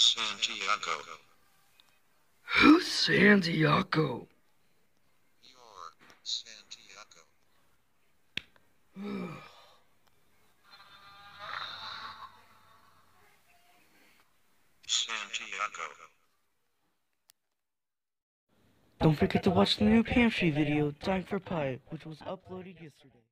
Santiago. Who's Santiago? You're Santiago. Santiago. Don't forget to watch the new pantry video, Time for Pie, which was uploaded yesterday.